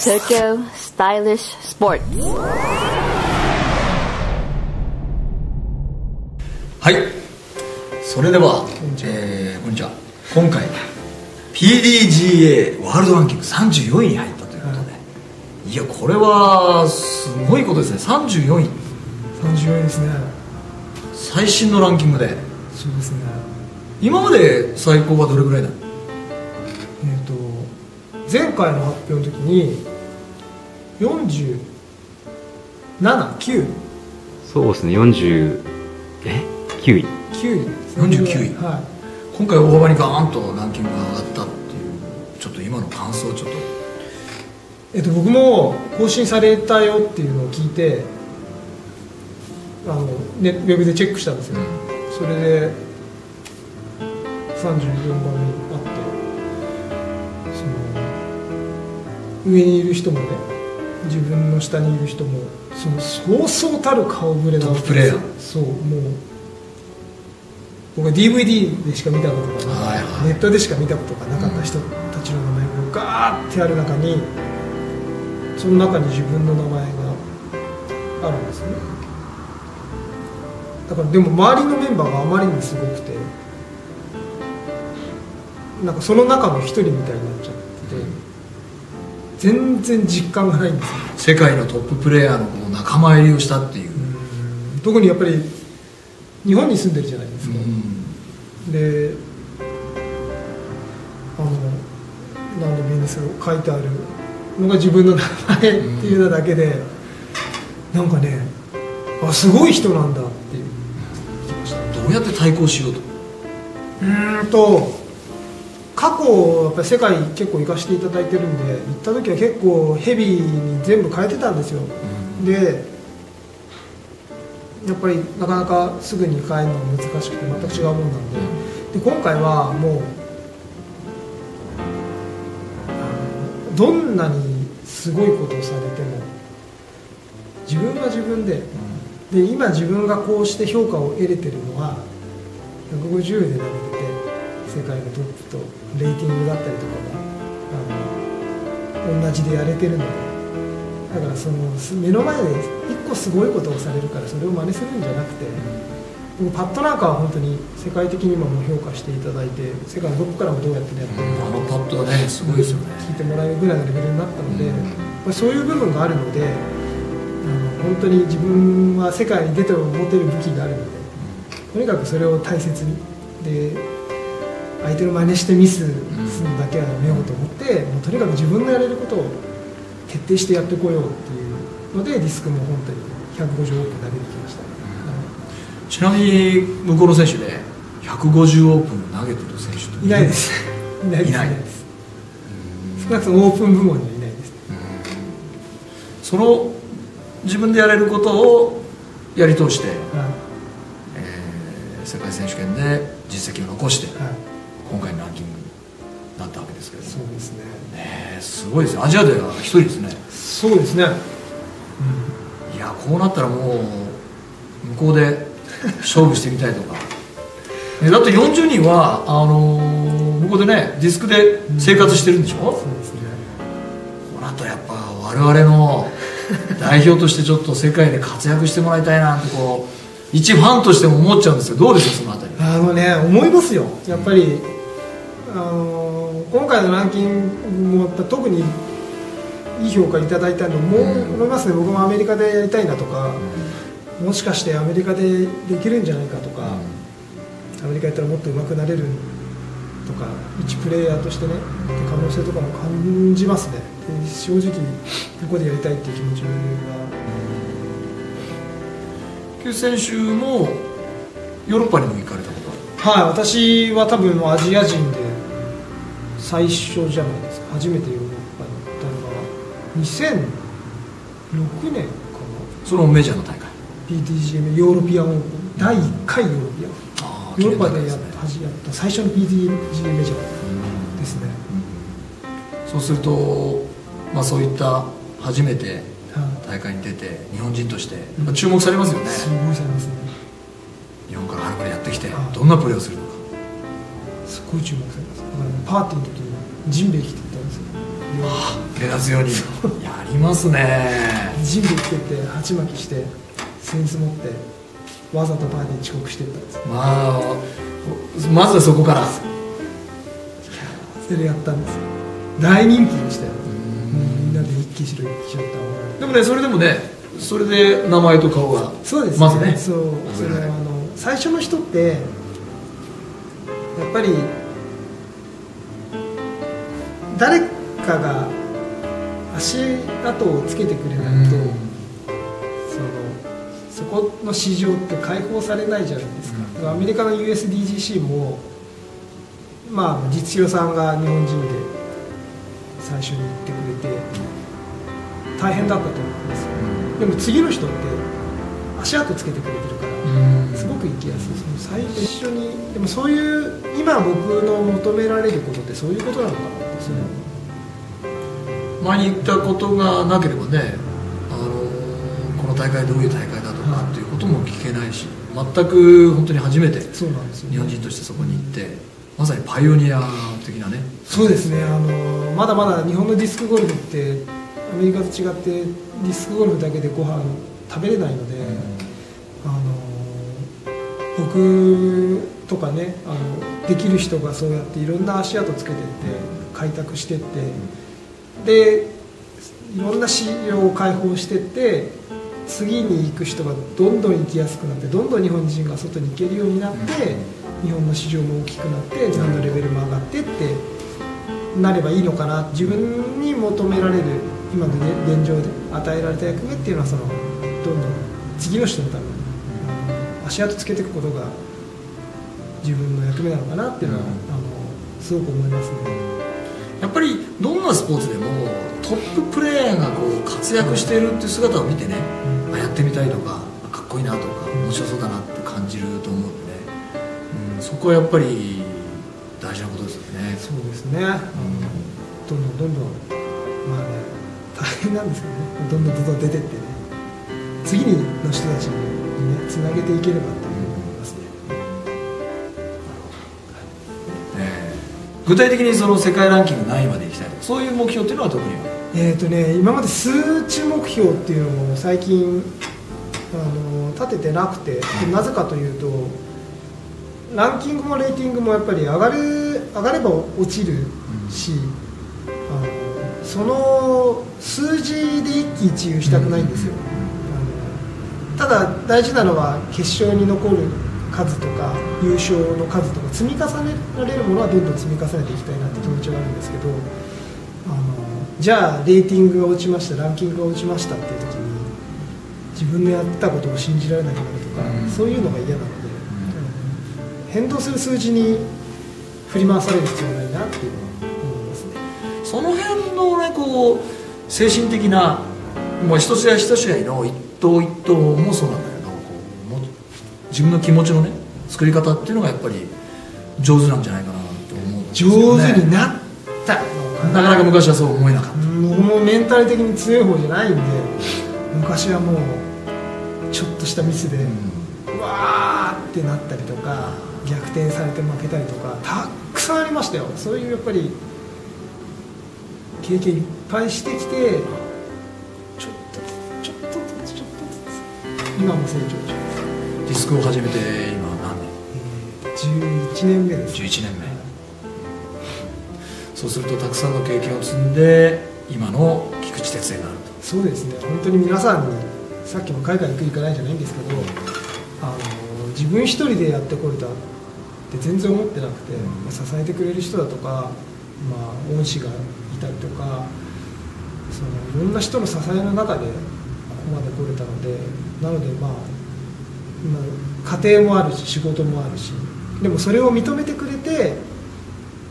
Tokyo Stylish Sports. はい。それでは、えーこんにちは。今回 PDGA ワールドランキング34位に入ったということで、い、やこれはすごいことですね。34位。34位ですね。最新のランキングで。そうですね。今まで最高はどれぐらいだ？えっ、と前回の発表の時に479そうですね40え？9位。9位。ですね49位。はい。今回大幅にガーンとランキングが上がったっていうちょっと今の感想をちょっと。えっと、僕も更新されたよっていうのを聞いてあの、ね、ウェブでチェックしたんですよ、それで34番目にあってその上にいる人もね自分の下にいる人もそのそうそうたる顔ぶれなププレイヤー。そうもう僕は DVD でしか見たことがない、はいはい。ネットでしか見たことがなかった人たちの名前がガーってある中にその中に自分の名前があるんですよね。だからでも周りのメンバーがあまりにすごくてなんかその中の一人みたいになっちゃってて全然実感がないんですよ。世界のトッププレイヤーのこう仲間入りをしたっていう、特にやっぱり日本に住んでるじゃないですか、うん。であのランドビーネスを書いてあるのが自分の名前っていうのだけで、なんかねあすごい人なんだっていう。どうやって対抗しようと？うーんと過去やっぱり世界結構行かせていただいてるんで行った時は結構ヘビーに全部変えてたんですよ、でやっぱりなかなかすぐに変えるのが難しくて全く違うもんなんで。で今回はもうどんなにすごいことをされても自分は自分でで今自分がこうして評価を得れてるのは150で投げてて世界のトップとレーティングだったりとかがあの同じでやれてるのでだからそのす目の前で一個すごいことをされるからそれを真似するんじゃなくてパッドなんかは本当に世界的にももう評価していただいて世界のどこからもどうやってやってるのかあのパッドはねすごいですよね、聞いてもらえるぐらいのレベルになったので、うん。そういう部分があるので本当に自分は世界に出て持てる武器があるのでとにかくそれを大切に。で相手の真似してミスするのだけはやめようと思って、もうとにかく自分のやれることを徹底してやってこようっていうのでディスクも本当に150億投げてきました、ちなみに向こうの選手で150オープン投げてる選手っていないです。いないですいないです。少なくともオープン部門にはいないです。その自分でやれることをやり通して、はい。えー世界選手権で実績を残してはい今回のランキングになったわけですけれども。そうですね。ねえすごいですねアジアでは一人ですね。そうですね。いやこうなったらもう向こうで勝負してみたいとか。ねだって40人はあのー向こうでねディスクで生活してるんでしょ、そうですね。こうなったらやっぱ我々の代表としてちょっと世界で活躍してもらいたいなってこう一ファンとしても思っちゃうんですけどどうですかそのあたり？あのね思いますよ。やっぱり、あのー今回のランキングも特にいい評価いただいたのもうん。思いますね。僕もアメリカでやりたいなとか、もしかしてアメリカでできるんじゃないかとか、アメリカやったらもっと上手くなれるとか一プレイヤーとしてね可能性とかも感じますね。で正直ここでやりたいっていう気持ちが。旧選手もヨーロッパにも行かれたことはい私は多分アジア人で最初じゃないですか。初めてヨーロッパに行ったのが2006年かそのメジャーの大会。な PTGM ヨーロピアンオープン。第1回ヨーロピアン。あヨーロッパでやっねたやった。最初の PTGM メジャーですね、そうすると、まあ、そういった初めてはい。大会に出て日本人として、まあ注目されますよね。すごいされますね。日本からはるばるやってきてはい。どんなプレーをするのか。すごい注目されます。だから、ね、パーティーの時にジンベエ着てたんですよ。目立つようにやりますね。準備つけて鉢巻きしてセンス持ってわざとパーティー遅刻してったんですまあまずはそこから。それやったんですよ。大人気でしたよ。みんなで一気しろ一気しろってでもねそれでもねそれで名前と顔がそうですね。まずね。そう。それはあの最初の人ってやっぱり誰かが足跡をつけてくれないと、うん。そのそこの市場って開放されないじゃないですか、アメリカの USDGC もまあ実業さんが日本人で最初に行ってくれて大変だったと思うんですよ。でも次の人って足跡つけてくれてるからうん。すごく行きやすい。その最初一緒にでもそういう今僕の求められることってそういうことなのかなってそれ前に言ったことがなければね、あのこの大会どういう大会だとかっていうことも聞けないし全く本当に初めて日本人としてそこに行ってまさにパイオニア的なね。そうですね。あのまだまだ日本のディスクゴルフってアメリカと違ってディスクゴルフだけでご飯食べれないので、あの僕とかねあのできる人がそうやっていろんな足跡つけてって開拓してってでいろんな市場を開放してって次に行く人がどんどん行きやすくなってどんどん日本人が外に行けるようになって日本の市場も大きくなって日本のレベルも上がってってなればいいのかな自分に求められる今のね現状で与えられた役目っていうのはそのどんどん次の人のために足跡つけていくことが自分の役目なのかなっていうのは、うんあのすごく思いますね。やっぱりどんなスポーツでもトッププレーヤーがこう活躍しているっていう姿を見てね、あやってみたいとかあかっこいいなとか面白そうだなって感じると思うんでね、うん、そこはやっぱり大事なことですよね。そうですね、あのどんどんどんどんまあね大変なんですけどね。どんどんどんどん出てってね。次の人たちにねつなげていければって具体的にその世界ランキング何位まで行きたいとかそういう目標っていうのは特に。はえーとね、今まで数値目標っていうのを最近あの立ててなくてなぜかというとランキングもレーティングもやっぱり上がる上がれば落ちるし、あのその数字で一喜一憂したくないんですよ、ただ大事なのは決勝に残る数とか優勝の数とか積み重ねられるものはどんどん積み重ねていきたいなって気持ちはあるんですけどあのじゃあレーティングが落ちましたランキングが落ちましたっていう時に自分のやったことを信じられなくなるとか、うん。そういうのが嫌なので、うん。変動する数字に振り回される必要ないなっていうのは思いますね。その辺のねこう精神的なもう一試合一試合の一投一投もそうなんだ自分の気持ちのね作り方っていうのがやっぱり上手なんじゃないかなと思うんですよ上ね手になったのな。かなか昔はそう思えなかった。うん僕もメンタル的に強い方じゃないんで昔はもうちょっとしたミスで、うわーってなったりとか逆転されて負けたりとかたくさんありましたよ。そういうやっぱり経験いっぱいしてきてちょっとずつちょっとずつちょっとずつ今も成長中ディスクを始めて今何年？えー11年目です。11年目。そうするとたくさんの経験を積んで今の菊池哲也があると。そうですね。本当に皆さんにさっきも海外行く行かないじゃないんですけどあの自分一人でやってこれたって全然思ってなくて、まあ支えてくれる人だとか、まあ、恩師がいたりとかそのいろんな人の支えの中でここまで来れたのでなのでまあ今家庭もあるし仕事もあるしでもそれを認めてくれて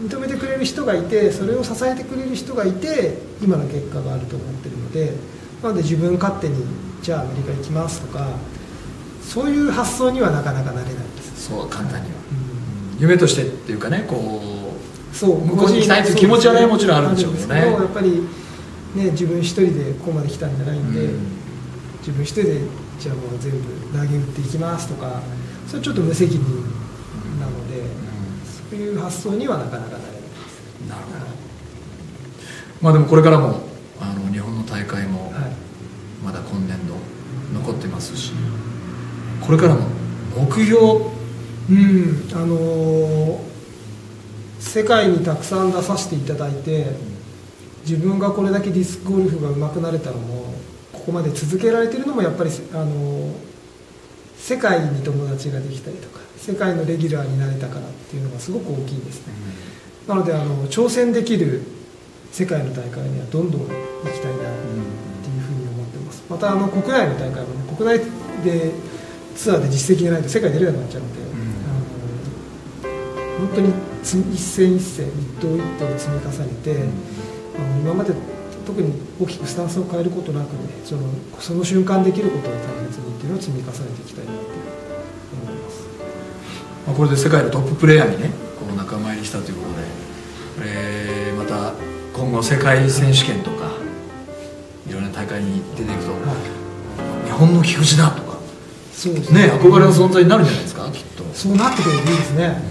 認めてくれる人がいてそれを支えてくれる人がいて今の結果があると思ってるのでなので自分勝手にじゃあアメリカ行きますとかそういう発想にはなかなかなれないです、そう簡単には。うん。夢としてっていうかねこそう向こうに行きたいという気持ちはねもちろんあるんでしょうけどね。やっぱりね自分一人でここまで来たんじゃないんで、うん。自分一人でじゃあもう全部投げ打っていきますとかそれちょっと無責任なので、そういう発想にはなかなかなれないです。うなるほど。まあでもこれからもあの日本の大会もはい。まだ今年度残ってますしこれからの目標？うんあのー世界にたくさん出させていただいて自分がこれだけディスクゴルフが上手くなれたのもここまで続けられてるのもやっぱり、あのー世界に友達ができたりとか世界のレギュラーになれたからっていうのがすごく大きいんですね。なのであの挑戦できる世界の大会にはどんどん行きたいなっていうふうに思ってます。またあの国内の大会もね国内でツアーで実績がないと世界出れなくなっちゃうので、あの本当につ一戦一戦一投一投積み重ねて、あの今まで特に大きくスタンスを変えることなくねそのその瞬間できることを大切にっていうのを積み重ねていきたいなって思います。まあ、これで世界のトッププレーヤーにねこう仲間入りしたということで、えーまた今後世界選手権とかいろんな大会に出ていくと、日本の菊池だとかそうですね。憧れの存在になるんじゃないですかきっと。そうなってくれるといいですね。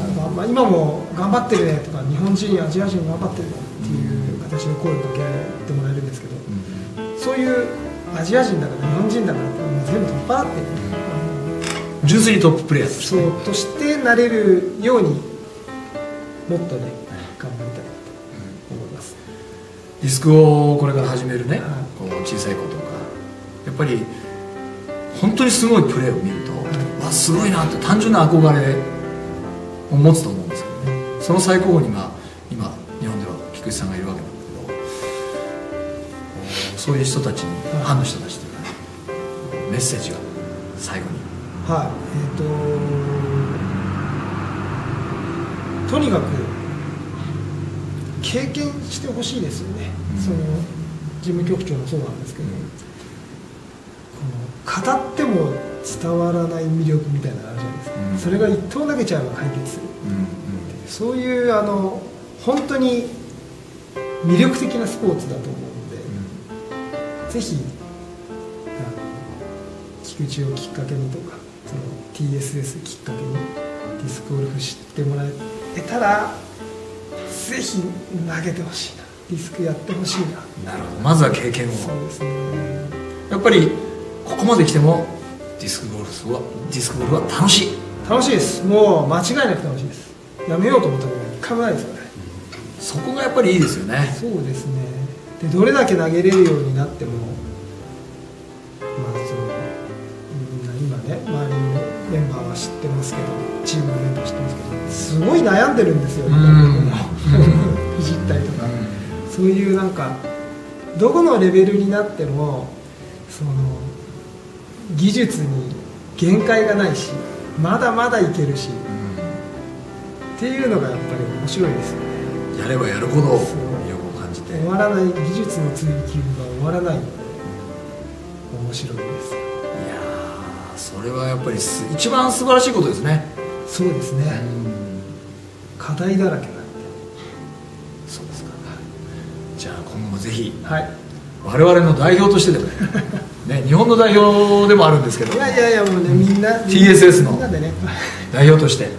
あのまあ、今も頑張ってるねとか日本人アジア人頑張ってるねっていう形で声をかけてもらえるんですけど、そういうアジア人だから日本人だからってもう全部取っ払ってね、純粋にトッププレーヤーとして。そうとしてなれるようにもっとね頑張りたいなと思います。ディスクをこれから始めるね、はい。こう小さい子とか。やっぱり本当にすごいプレーを見ると、い。わすごいなって単純な憧れを持つと思うんですけどね。その最高峰には今日本では菊池さんがいるそういう人たちに、はい。ファンの人たちというかねメッセージが最後に。はい。えっ、ととにかく経験してほしいですよね、うん。その事務局長もそうなんですけど、うん。この語っても伝わらない魅力みたいなのあるじゃないですか、うん。それが一投投げちゃえば解決する。そういうあの本当に魅力的なスポーツだと思うぜひ菊池をきっかけにとかその TSS きっかけにディスクゴルフ知ってもらえたらぜひ投げてほしいな。ディスクやってほしいな。なるほど。まずは経験を。そうですね。やっぱりここまで来てもディスクゴルフはディスクゴルフは楽しい。楽しいです。もう間違いなく楽しいです。やめようと思ったことは一回もないですからねそこがやっぱりいいですよね。そうですねでどれだけ投げれるようになってもまあそのみんな今ね周りのメンバーは知ってますけどチームのメンバーは知ってますけどすごい悩んでるんですようん。いじったりとか。そういうなんかどこのレベルになってもその技術に限界がないしまだまだいけるしっていうのがやっぱり面白いですよね。やればやるほど終わらない技術の追求が終わらないので面白いです。いやーそれはやっぱりす一番素晴らしいことですね。そうですね。課題だらけなんで。そうですか。じゃあ今後もぜひはい。我々の代表としてでもね 日本の代表でもあるんですけど。いやいやいやもうねみんな TSS の代表として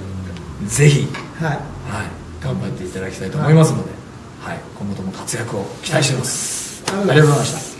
ぜひ、はい。はい、頑張っていただきたいと思いますので、はい、今後とも活躍を期待しています、ありがとうございました。